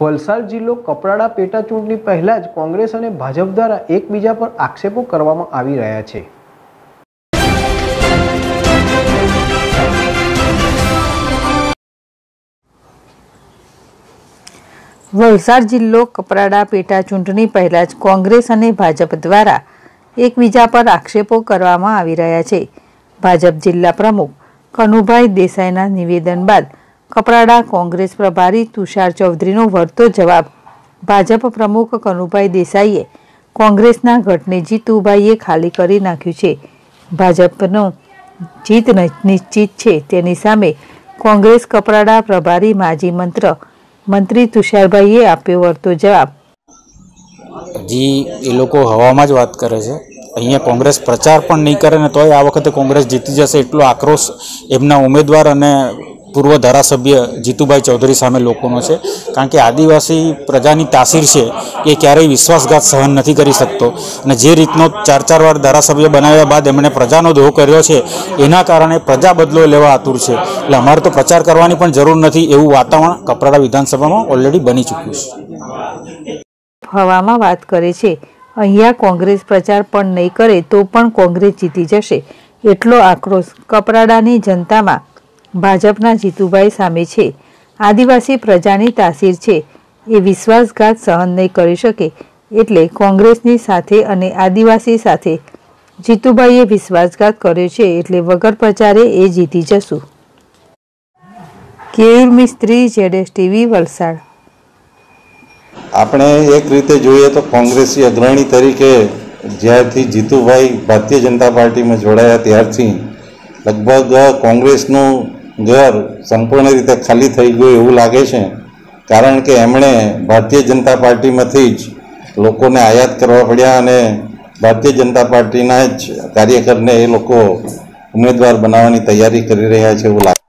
વલસાડ જિલ્લો કપરાડા પેટા ચૂંટણી પહેલા જ કોંગ્રેસ અને ભાજપ દ્વારા એકબીજા પર આક્ષેપો કરવામાં આવી રહ્યા છે. વલસાડ જિલ્લો કપરાડા પેટા ચૂંટણી પહેલા જ કોંગ્રેસ અને ભાજપ દ્વારા એકબીજા પર આક્ષેપો કરવામાં આવી રહ્યા છે. ભાજપ જિલ્લા પ્રમુખ કનુભાઈ દેસાઈના નિવેદન બાદ કપરાડા કોંગ્રેસ પ્રભારી તુષાર ચૌધરીનો વળતો જવાબ. ભાજપ પ્રમુખ કનુભાઈ દેસાઈએ કોંગ્રેસના ગઢને જીતુભાઈએ ખાલી કરી નાખ્યું છે. ભાજપનો જીત નિશ્ચિત છે. તેની સામે કોંગ્રેસ કપરાડા પ્રભારી માજી મંત્ર, મંત્રી તુષારભાઈએ આપ્યો વળતો જવાબ. જી, એ લોકો હવામાં જ વાત કરે છે. અહીંયા કોંગ્રેસ પ્રચાર પણ નહીં કરે ને તોય આ વખતે કોંગ્રેસ જીતી જશે એટલો આક્રોશ એમના ઉમેદવાર અને પૂર્વ ધારાસભ્ય જીતુભાઈ ચૌધરી સામે લોકોનો છે. કારણ કે આદિવાસી પ્રજાની તાસીર છે એ ક્યારેય વિશ્વાસઘાત સહન નથી કરી શકતો. અને જે રીતનો ચાર ચાર વાર ધારાસભ્ય બનાવ્યા બાદ એમણે પ્રજાનો દોહ કર્યો છે, એના કારણે પ્રજા બદલો લેવા આતુર છે. એટલે અમારે તો પ્રચાર કરવાની પણ જરૂર નથી એવું વાતાવરણ કપરાડા વિધાનસભામાં ઓલરેડી બની ચૂક્યું છે. હવામાં વાત કરે છે, અહીંયા કોંગ્રેસ પ્રચાર પણ નહીં કરે તો પણ કોંગ્રેસ જીતી જશે. એટલો આક્રોશ કપરાડાની જનતામાં ભાજપના જીતુભાઈ સામે છે. આદિવાસી પ્રજાની તાસીર છે. એ વિશ્વાસઘાત સહન નહીં કરી શકે એટલે કોંગ્રેસની સાથે અને આદિવાસી સાથે જીતુભાઈએ વિશ્વાસઘાત કર્યો છે એટલે વગર પ્રચારે એ જીતી જશું. કેયુર મિસ્ત્રી જેડેસ ટીવી, વલસાડ. આપણે એક રીતે જોઈએ તો કોંગ્રેસી અગ્રણી તરીકે જ્યારથી જીતુભાઈ ભારતીય જનતા પાર્ટીમાં જોડાયા ત્યારથી લગભગ કોંગ્રેસનું ઘર સંપૂર્ણ રીતે ખાલી થઈ ગયું એવું લાગે છે. કારણ કે એમણે ભારતીય જનતા પાર્ટીમાંથી જ લોકોને આયાત કરવા પડ્યા અને ભારતીય જનતા પાર્ટીના જ કાર્યકરને એ લોકો ઉમેદવાર બનાવવાની તૈયારી કરી રહ્યા છે એવું લાગે